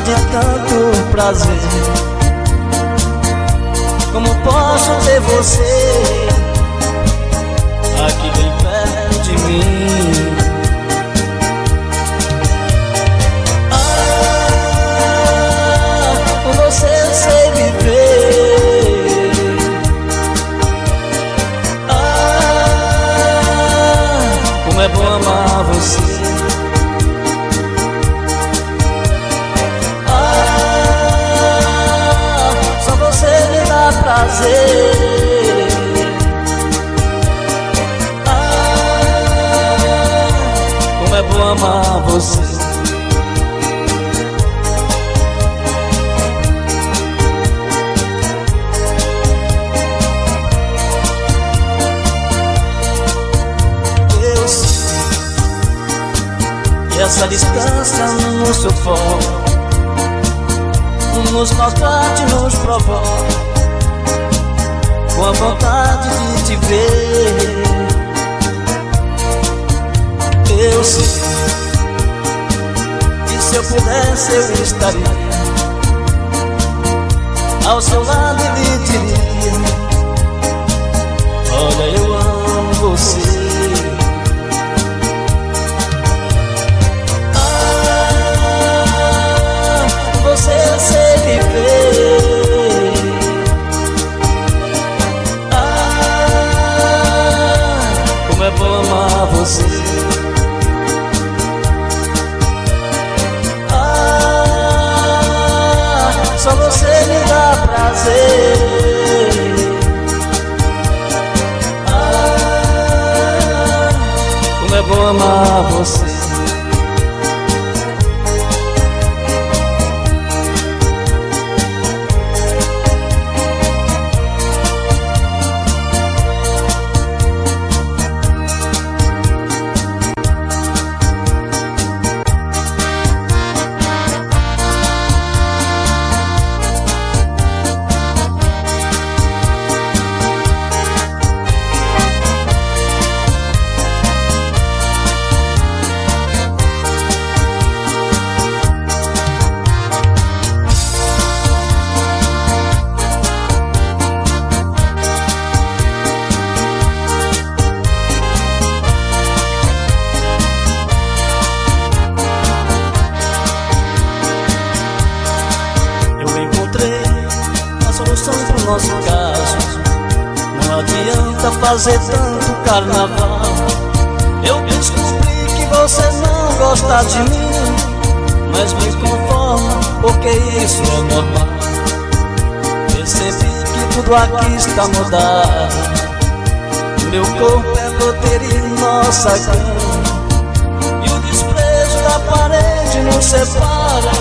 de tanto prazer. Como posso ter você dá prazer. Ah, como é bom amar você. essa distância nos sufoca Nos maltrate, nos provoca Com a vontade de te ver. Eu sei Que se eu pudesse eu estaria Ao seu lado e lhe diria Olha eu prazer. Ah, como é bom amar você. Fazer tanto carnaval. Eu descobri que você não gosta de mim Mas me conformo porque isso é normal. Percebi que tudo aqui está mudado. Meu corpo é loteria em nossa cama. E o desprezo da parede nos separa.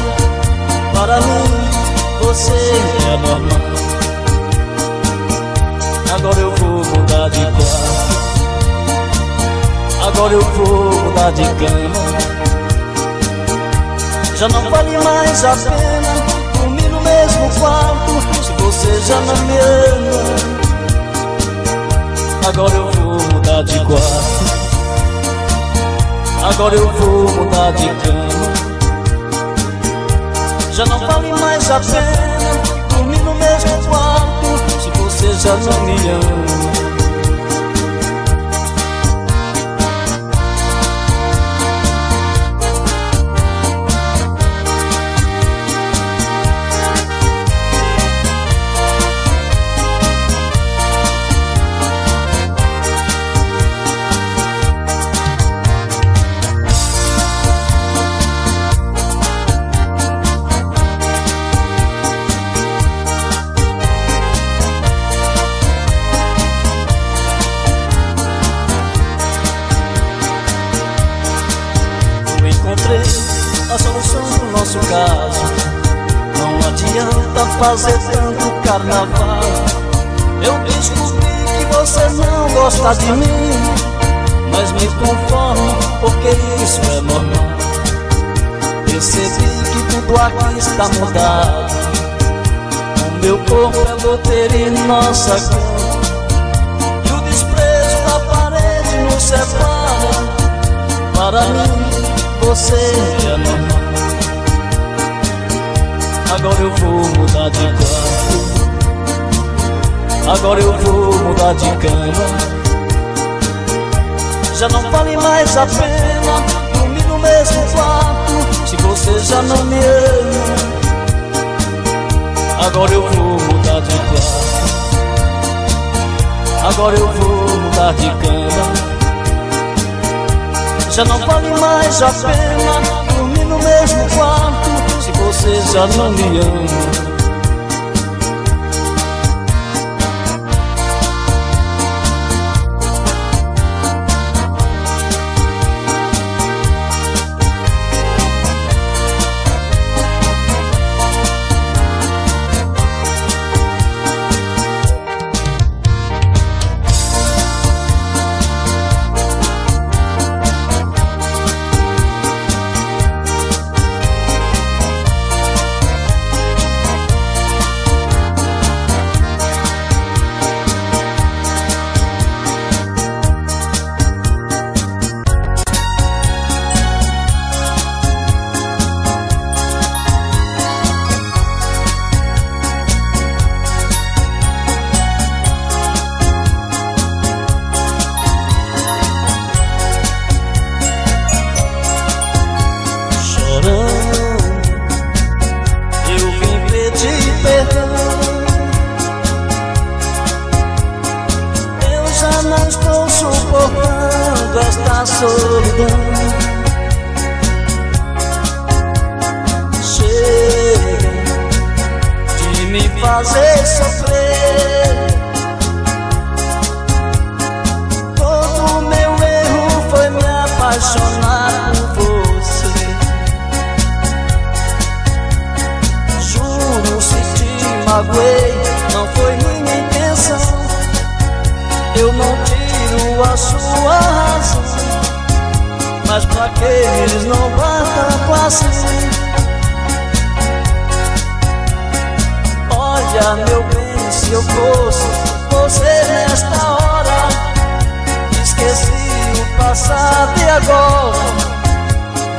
Para mim você é normal Agora eu vou mudar de quarto Agora eu vou mudar de cama. Já não vale mais a pena Dormir no mesmo quarto Se você já não me ama. Agora eu vou mudar de quarto. Agora eu vou mudar de cama. Já não vale mais a pena você já não Agora eu vou mudar de cama. Já não vale mais a pena Dormir no mesmo quarto Se você já não me ama. sofrer. Todo meu erro foi me apaixonar por você. Juro se te magoei, não foi minha intenção. Eu não tiro a sua razão, mas pra que eles não batam com a assim? misericórdia, meu bem, se eu fosse você nesta hora. Esqueci o passado e agora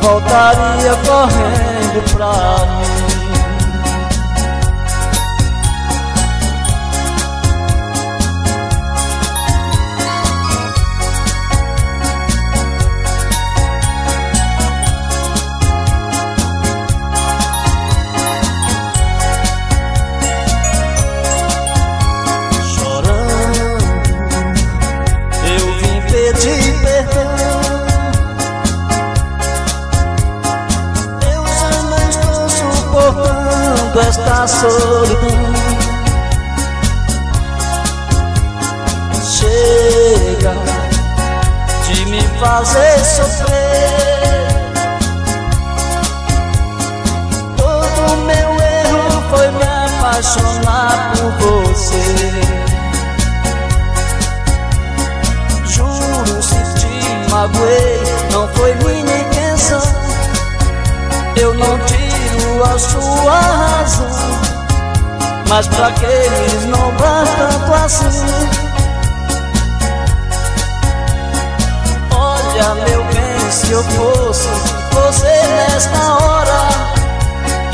voltaria correndo pra te perdão. Eu já não estou suportando esta solidão. Chega de me fazer sofrer. Todo meu erro foi me apaixonar. não tiro a sua razão. Mas pra que eles não vá tanto assim? Olha meu bem, se eu fosse você nesta hora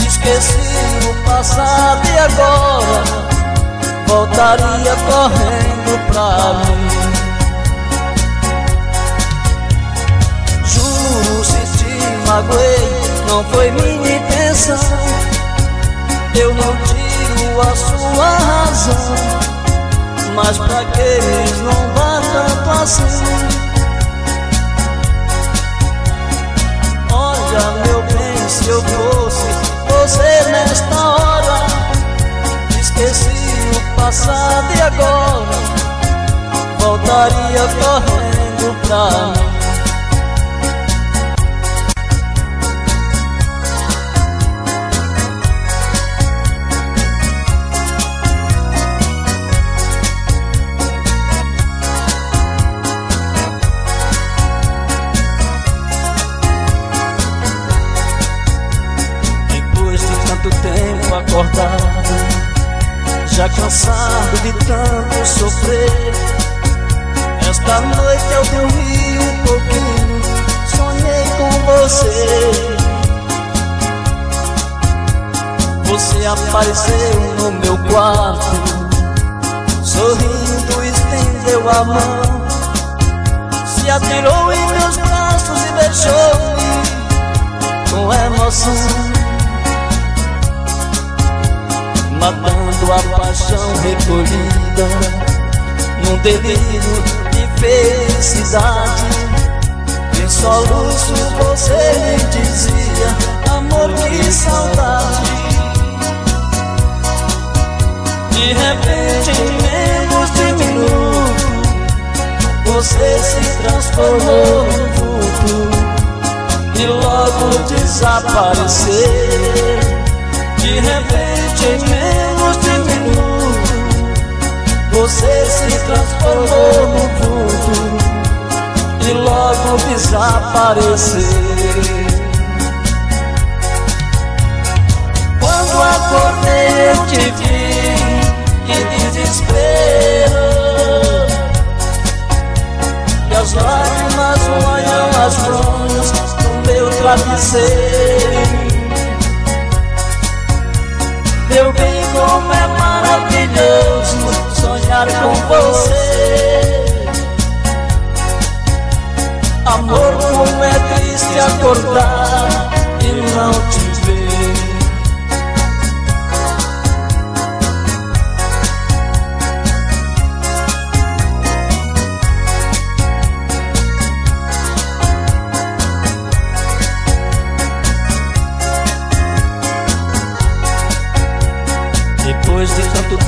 Esqueci o passado e agora Voltaria correndo pra mim. Juro se te magoei não foi minha intenção. Eu não tiro a sua razão Mas pra que eles não dá tanto assim Olha meu bem, se eu fosse Você nesta hora Esqueci o passado e agora Voltaria correndo pra mim. muito tempo acordado, já cansado de tanto sofrer. Esta noite eu dormi um pouquinho, sonhei com você. Você apareceu no meu quarto, sorrindo, estendeu a mão, se atirou em meus braços e beijou-me com emoção matando a paixão recolhida num delírio de felicidade. Em soluço você me dizia, amor que saudade. De repente, em menos de minuto, você se transformou no vulto e logo desapareceu. De repente, em menos de minuto, você se transformou no vulto e logo desapareceu. Quando acordei, eu te vi em desespero. E as lágrimas molham as fronhas do meu travesseiro. Você. Amor, como é triste acordar e não te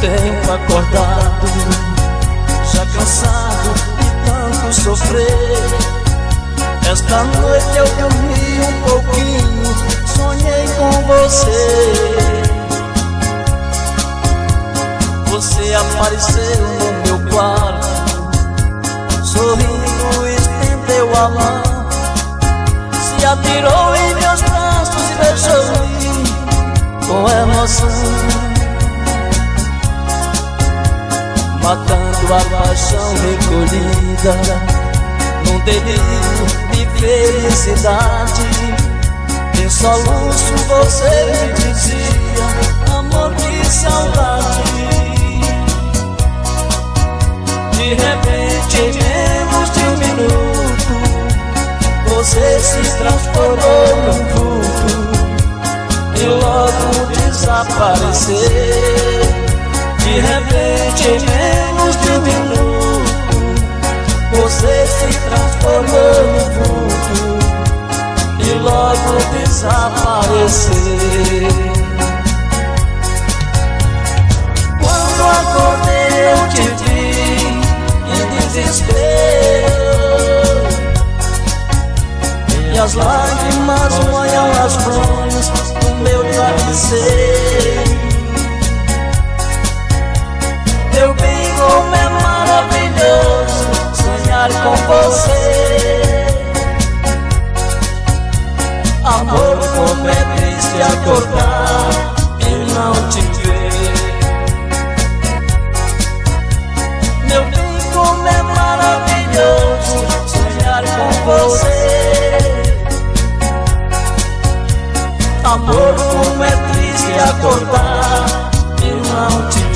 tempo acordado, Esta noite eu dormi um pouquinho, sonhei com você. Você apareceu no meu quarto, sorrindo, estendeu a mão, se atirou em meus braços e beijou-me com emoção. matando a paixão recolhida delírio de felicidade. Em soluço você me dizia, amor que saudade. De repente, em menos de um minuto, você se transformou num vulto e logo desapareceu. De repente, em menos e logo desapareceu. Quando acordei, eu te vi em desespero. E as lágrimas molham as fronhas do meu travesseiro meu bem, como é maravilhoso com você. Amor, como é triste acordar e não te ver. Meu bem, como é maravilhoso sonhar com você. Amor, como é triste acordar e não te ver.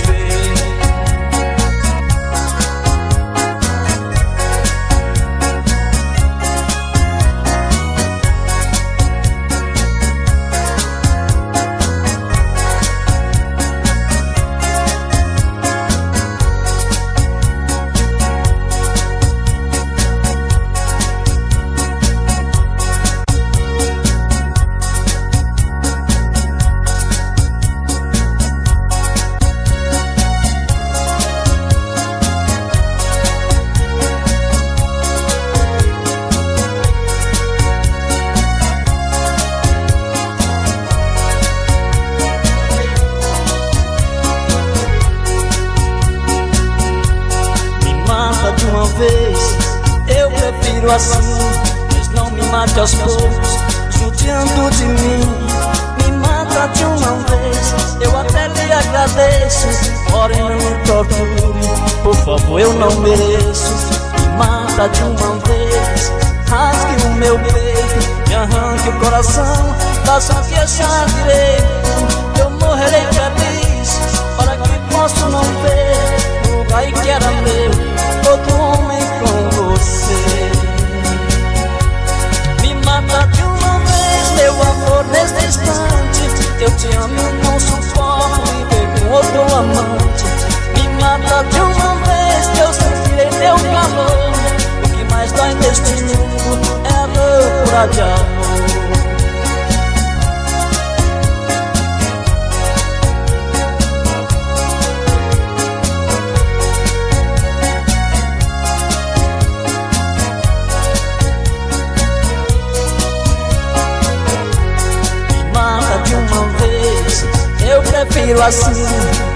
Assim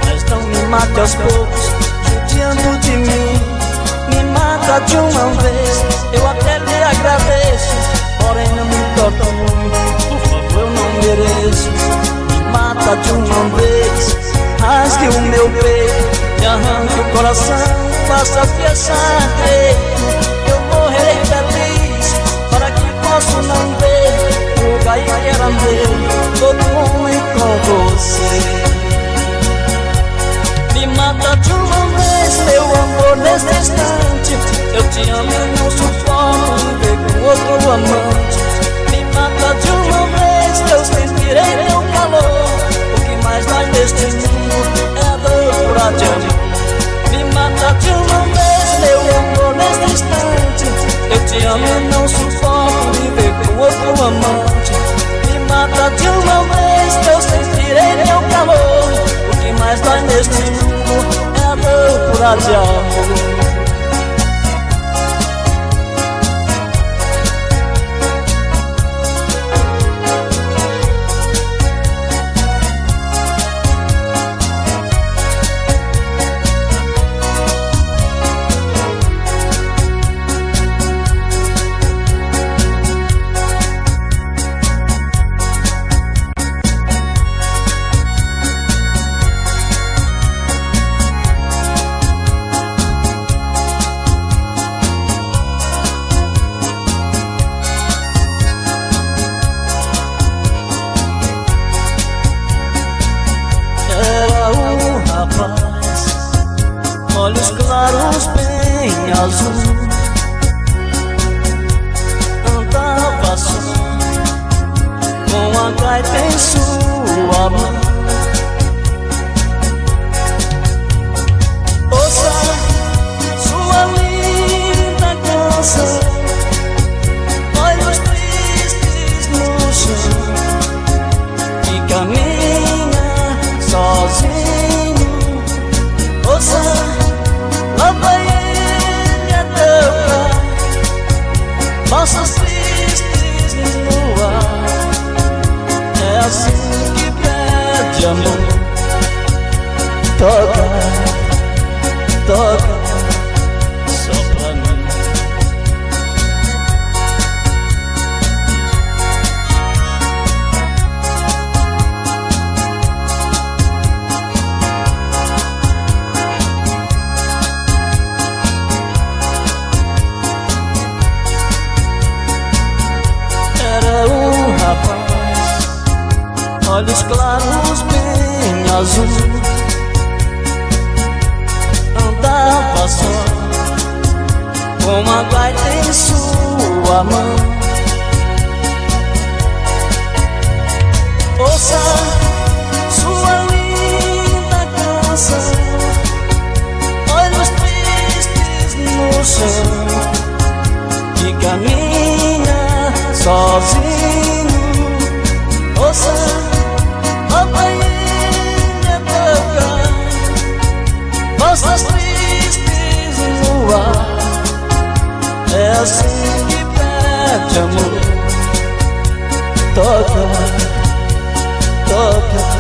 Mas não me mate aos poucos. Judiando de mim Me mata de uma vez. Eu até lhe agradeço Porém não me torture Por favor eu não mereço Me mata de uma vez. Rasgue o meu peito Me arranque o coração. Faça fechar Eu morrerei feliz Para que posso não ver O que era meu. Todo homem com você amor, neste instante Eu te amo e não suporto viver com outro amante. Me mata de uma vez, eu sentirei meu calor. O que mais dói neste mundo é a loucura de amor Me mata de uma vez, meu amor, neste instante. Eu te amo e não suporto viver com outro amante. Me mata de uma vez, eu sentirei meu calor. Que mais dói neste mundo é a loucura azul. Andava só Com a guarda em sua mão. Ouça sua linda canção. Olhos tristes no chão. E caminha sozinho você que pede amor. Toca, toca.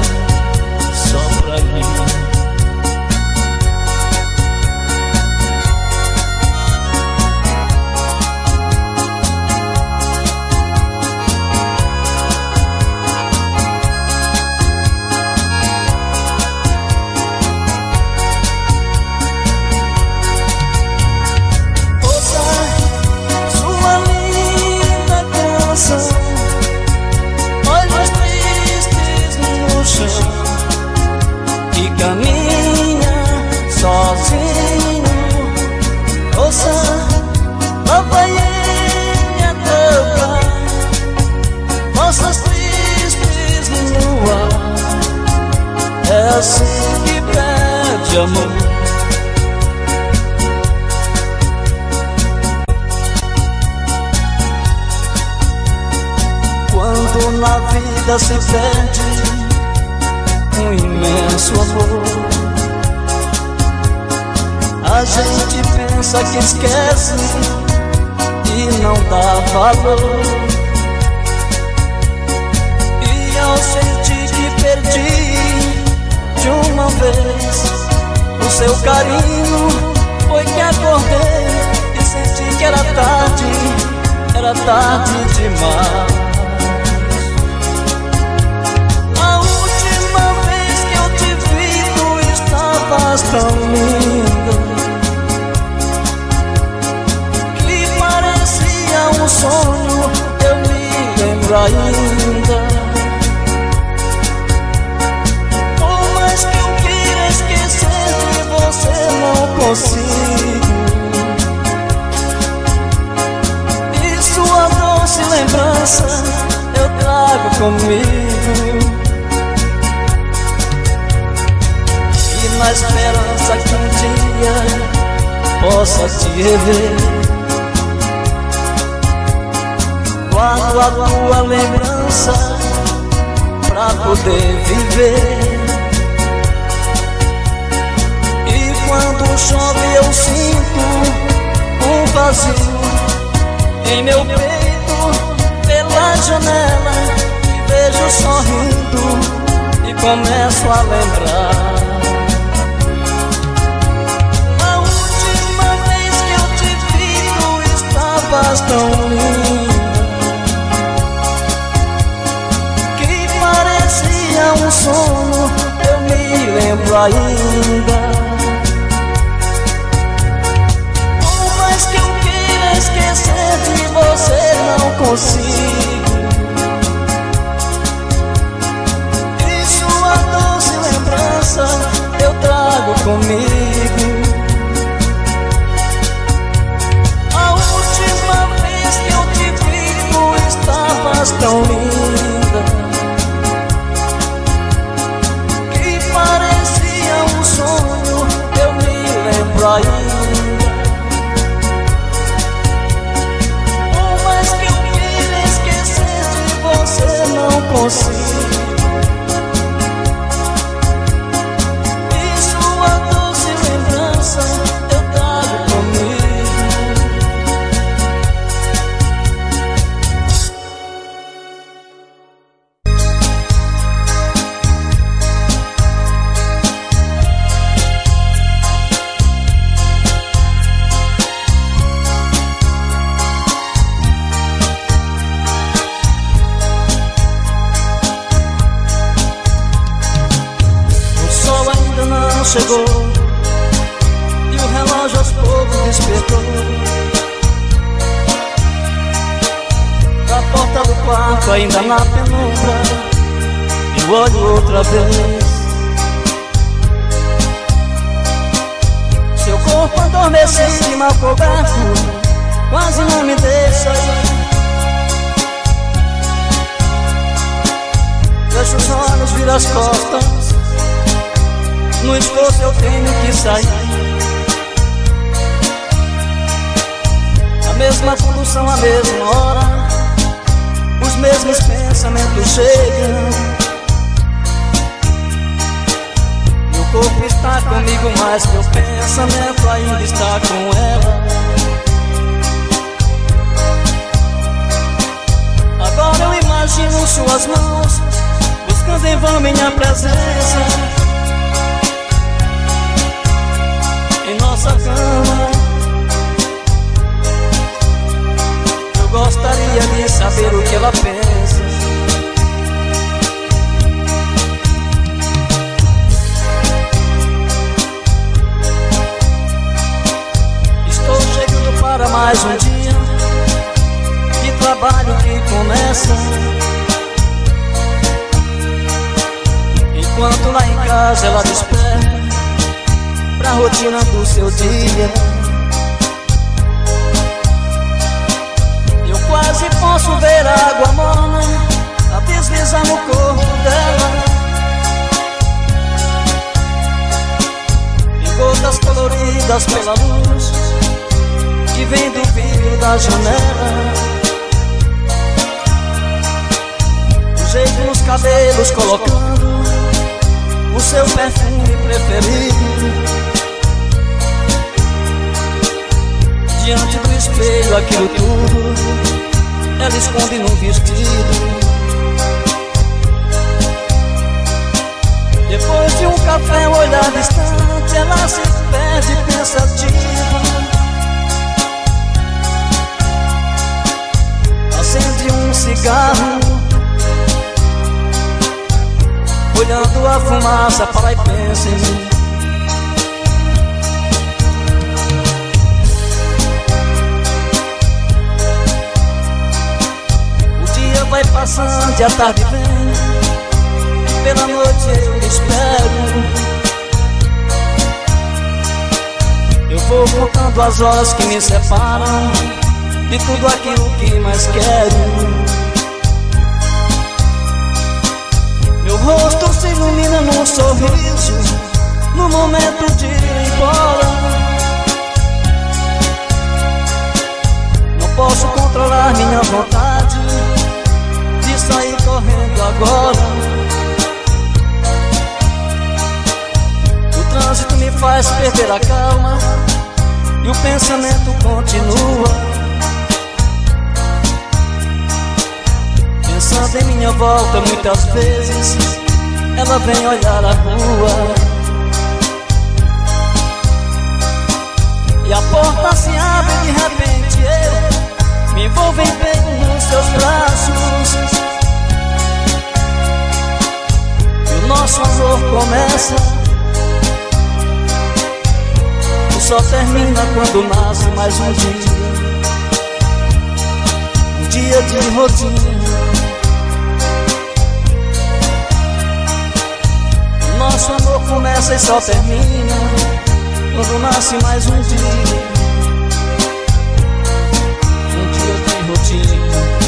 Caminha sozinho. Ouça, lá vai ele a tocar nossas tristes no ar. É assim que pede amor. Quando na vida se perde um imenso amor. A gente pensa que esquece e não dá valor. E ao sentir que perdi de uma vez o seu carinho, foi que acordei e senti que era tarde, era tarde demais. Tão linda Que parecia um sonho Eu me lembro ainda. Por mais que eu queira esquecer de você Não consigo. E sua doce lembrança Eu trago comigo possa te rever. Guardo a tua lembrança pra poder viver. E quando chove eu sinto um vazio em meu peito pela janela. Vejo sorrindo e começo a lembrar. Estavas tão linda Que parecia um sonho Eu me lembro ainda. Por mais que eu queira esquecer de você Não consigo E sua doce lembrança Eu trago comigo tão linda suas mãos Buscando em vão minha presença em nossa cama. Eu gostaria de saber o que ela pensa. Estou chegando para mais um dia de trabalho que começa. Enquanto lá em casa ela desperta Pra rotina do seu dia. Eu quase posso ver a água morna A deslizar no corpo dela. E gotas coloridas pela luz Que vem do vidro da janela. Jeito nos cabelos colocando o seu perfume preferido. Diante do espelho aquilo tudo ela esconde no vestido. Depois de um café, olhar distante, ela se fumaça, para e pensa em mim. O dia vai passando e a tarde vem. Pela noite eu espero. Eu vou contando as horas que me separam De tudo aquilo que mais quero rosto se ilumina num sorriso No momento de ir embora. Não posso controlar minha vontade De sair correndo agora. O trânsito me faz perder a calma E o pensamento continua Pensando em minha volta muitas vezes Ela vem olhar a rua. E a porta se abre de repente eu Me envolvo em bem nos seus braços. E o nosso amor começa. E só termina quando nasce mais um dia. Um dia de rotina Nosso amor começa e só termina Quando nasce mais um dia. Um dia de rotina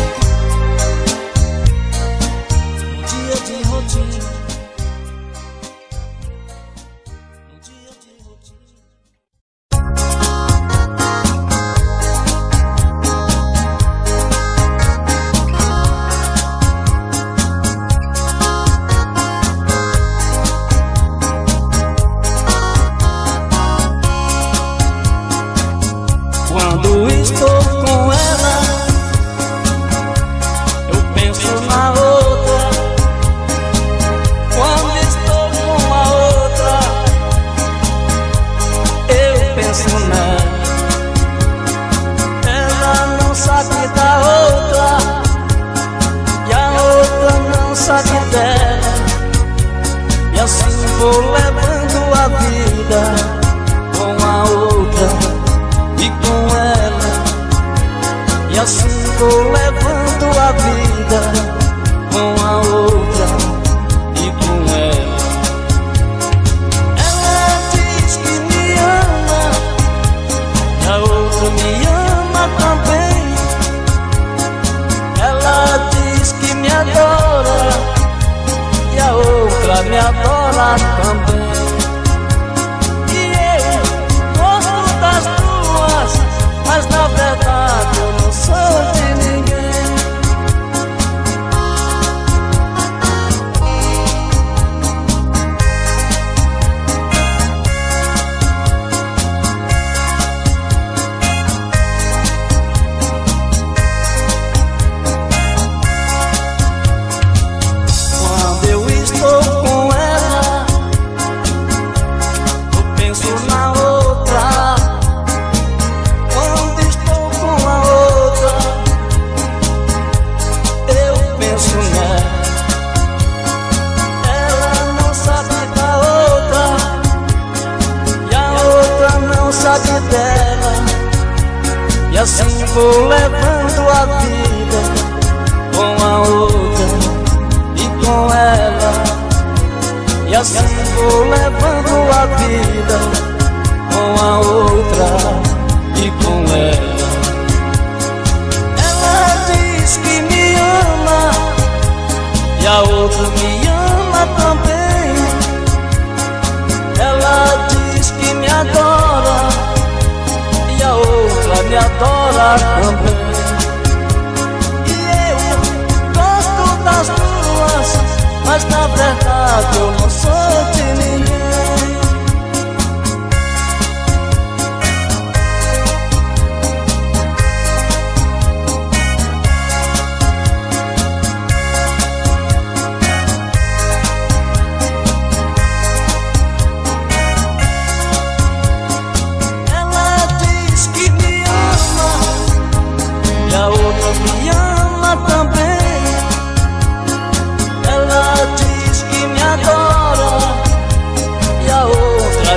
adora também. E eu gosto das duas, mas na verdade eu não sou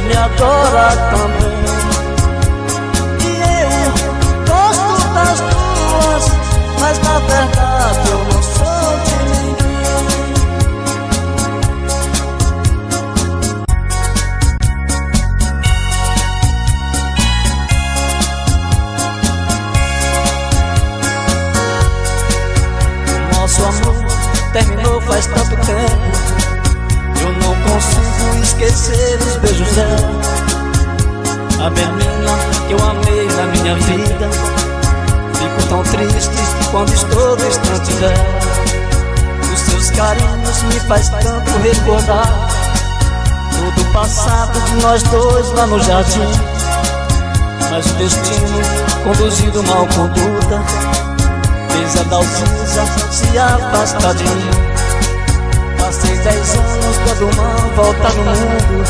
me adora também. E eu gosto das duas, mas na verdade eu não sou de ninguém. Nosso amor terminou faz tanto tempo esquecer os beijos dela. A menina que eu amei na minha vida. Fico tão triste quando estou distante dela. Os seus carinhos me faz tanto recordar Todo o passado de nós dois lá no jardim Mas o destino conduzido mal conduta Fez a Dalcisa se afastar de mim Passei dez anos quando mal volta no mundo.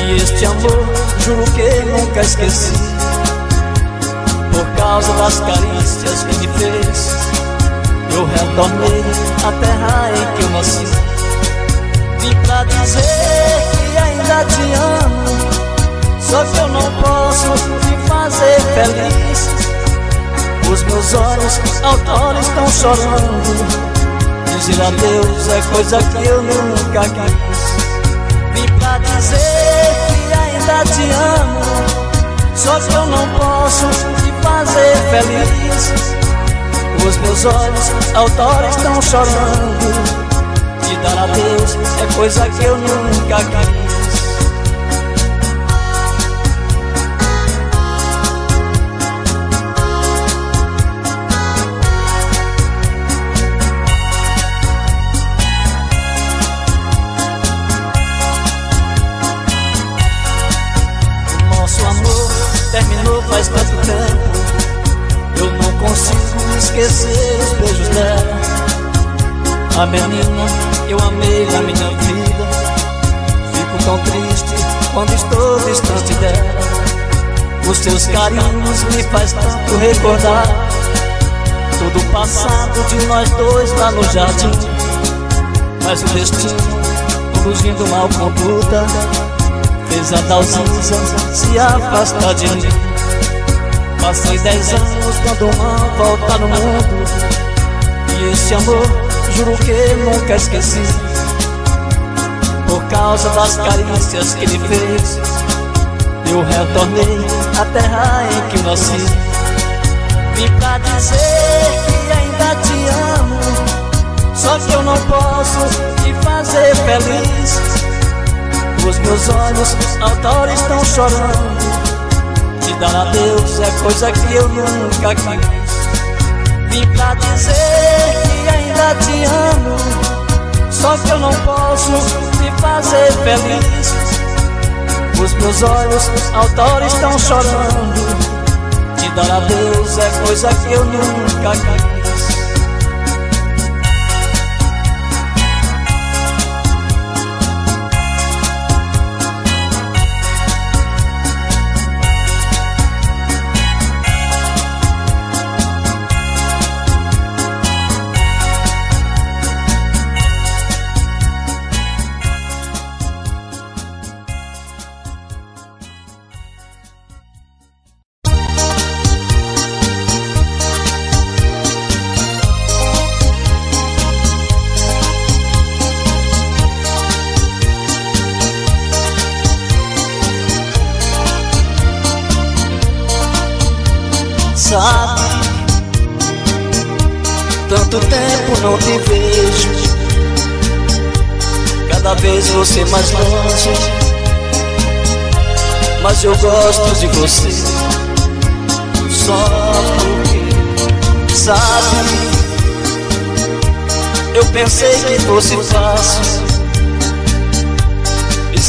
E este amor juro que nunca esqueci. Por causa das carícias que me fez Eu retornei à terra em que eu nasci. Vim pra dizer que ainda te amo Só que eu não posso te fazer feliz. Os meus olhos ao estão chorando Dizer adeus é coisa que eu nunca quis. Vim pra dizer que ainda te amo Só que eu não posso te fazer feliz. Os meus olhos ao estão chorando. Te dar adeus é coisa que eu nunca quis faz tanto tempo. Eu não consigo esquecer os beijos dela. A menina eu amei na minha vida. Fico tão triste quando estou distante dela. Os seus carinhos me faz tanto recordar Todo o passado de nós dois lá no jardim. Mas o destino conduzindo mal conduta Fez a Dalcisa se afastar de mim Passei dez anos quando mal volta no mundo. E esse amor, juro que nunca esqueci. Por causa das carícias que ele fez Eu retornei à terra em que nasci. Vim pra dizer que ainda te amo Só que eu não posso te fazer feliz. Os meus olhos ao estão chorando Dar adeus é coisa que eu nunca quis. Vim pra dizer que ainda te amo Só que eu não posso te fazer feliz. Os meus olhos ao estão chorando. Te dar adeus é coisa que eu nunca quis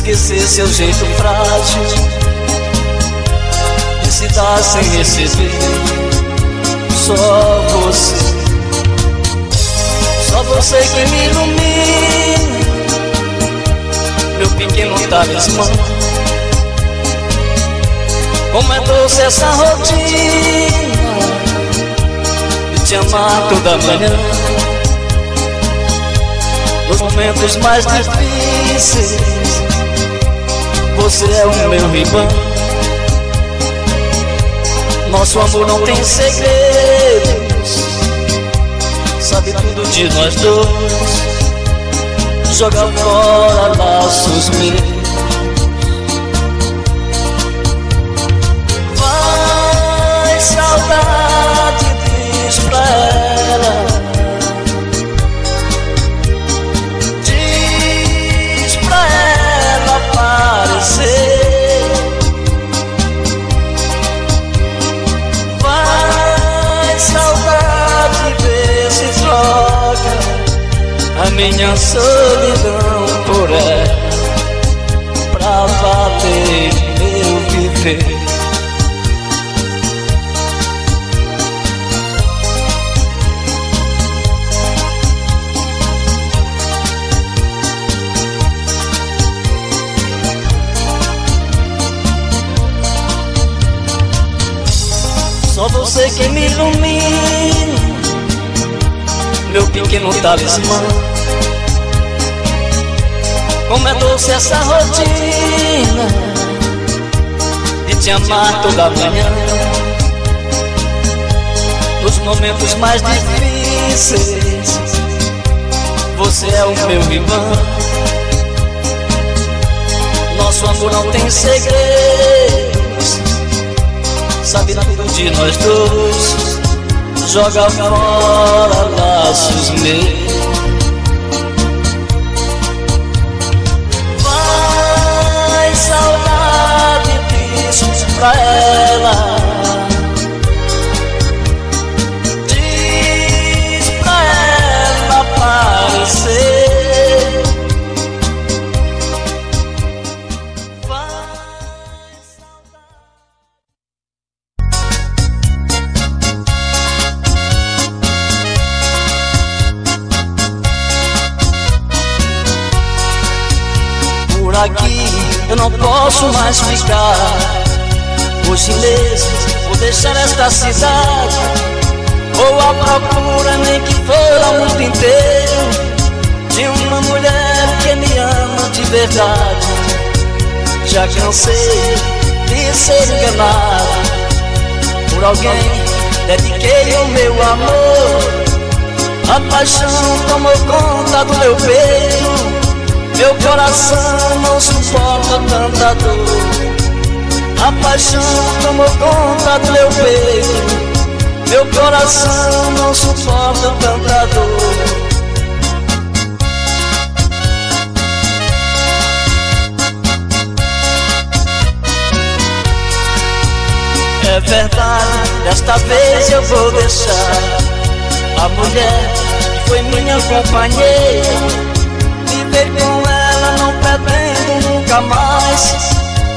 esquecer seu jeito frágil se dá sem receber. Só você, só você que me ilumina, meu pequeno talismã. Como é doce essa rotina de te amar toda manhã. Nos momentos mais difíceis, você é o meu ribanho. Nosso amor não tem segredos Sabe tudo de nós dois Joga fora laços meus minha solidão por ela pra valer meu viver. Só você que me ilumina meu pequeno talismã. Como é doce essa rotina de te amar toda manhã. Nos momentos mais difíceis, você é o meu irmão. Nosso amor não tem segredos, sabe tudo de nós dois joga fora laços meus. Pra ela. Diz pra ela aparecer. eu não posso mais ficar. Mesmo vou deixar esta cidade. Vou à procura, nem que for ao mundo inteiro, de uma mulher que me ama de verdade. Já cansei de ser enganado por alguém. Dediquei o meu amor. A paixão tomou conta do meu peito meu coração não suporta tanta dor A paixão tomou conta do meu peito. Meu coração não suporta tanta dor. É verdade, desta vez eu vou deixar. A mulher que foi minha companheira. Viver com ela não pretendo nunca mais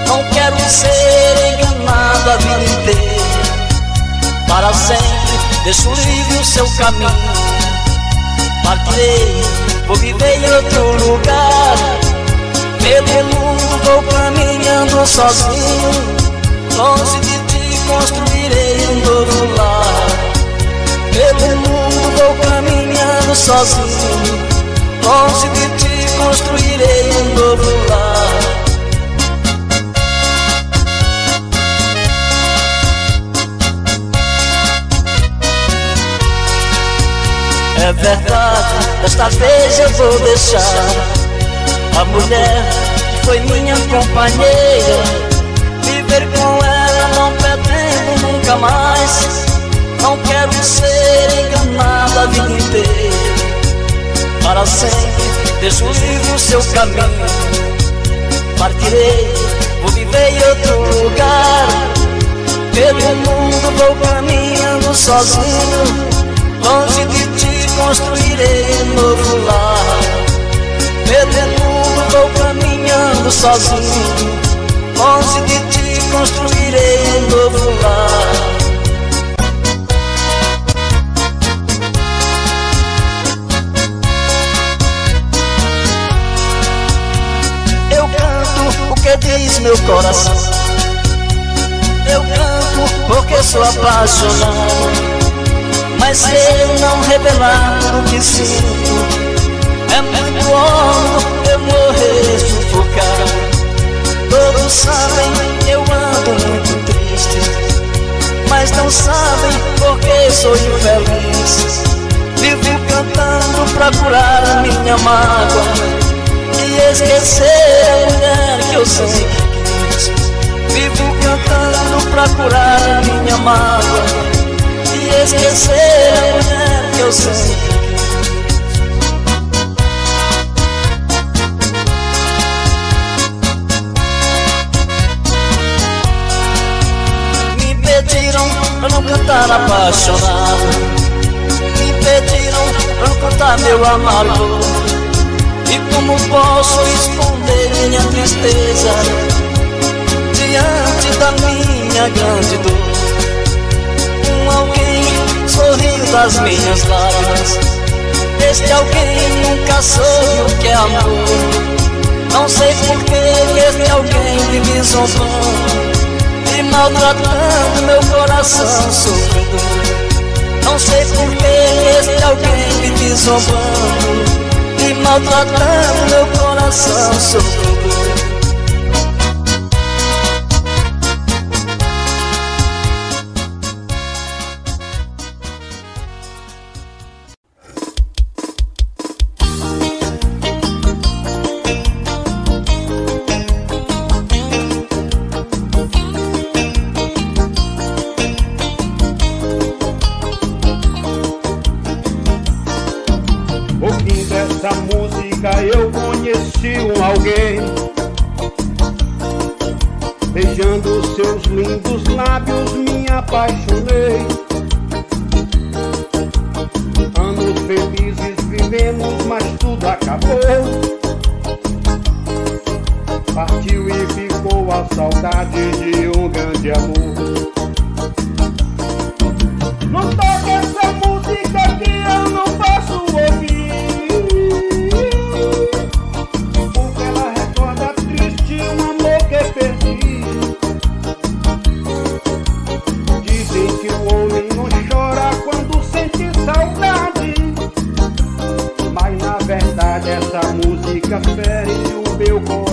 Não quero ser enganado a vida inteira. Para sempre deixo livre o seu caminho. Partirei, vou viver em outro lugar. Pelo mundo vou caminhando sozinho. Longe de ti construirei um novo lar. Pelo mundo vou caminhando sozinho. Longe de ti construirei um novo lar É verdade, desta vez eu vou deixar. A mulher que foi minha companheira Viver com ela não pretendo nunca mais. Não quero ser enganado a vida inteira. Para sempre deixo livre o seu caminho. Partirei, vou viver em outro lugar. Pelo mundo vou caminhando sozinho Longe de sozinho. Longe de ti construirei um novo lar? Eu canto o que diz meu coração. Eu canto porque sou apaixonado. Mas se eu não revelar o que sinto. É muito óbvio Todos sabem eu ando muito triste. Mas não sabem porque sou infeliz. Vivo cantando pra curar minha mágoa. E esquecer a mulher que eu sempre quis Vivo cantando pra curar minha mágoa. E esquecer a mulher que eu sempre Me cantar apaixonado. Me pediram pra não cantar meu amargo E como posso esconder minha tristeza Diante da minha grande dor? Alguém sorriu das minhas lágrimas. Este alguém nunca soube o que é amor. Não sei por que este alguém vive zombando E maltratando meu coração sofredor Não sei por que este alguém vive zombando E maltratando meu coração sofredor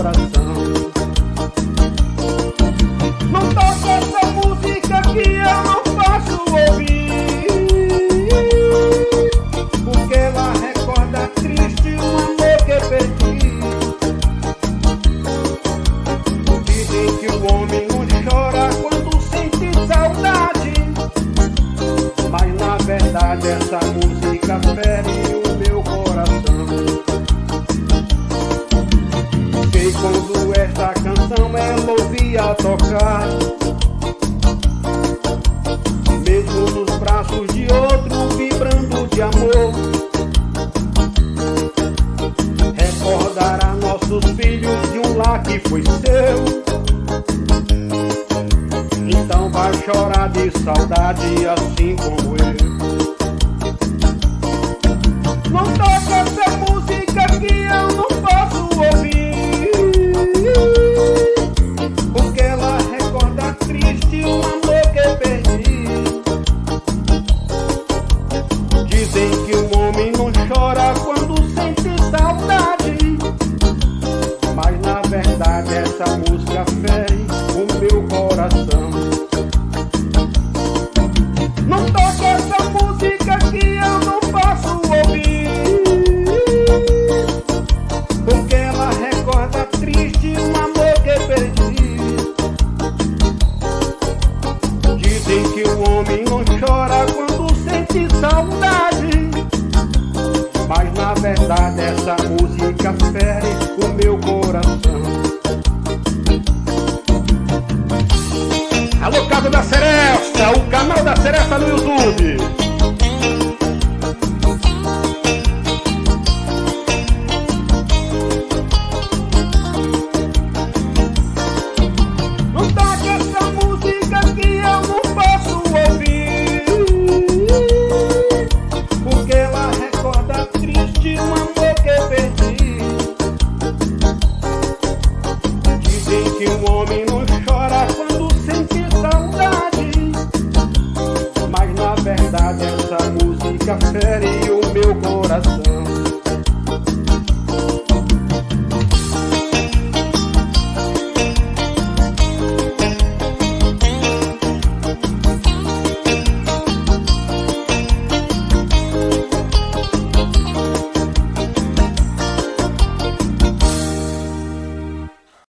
coração. Que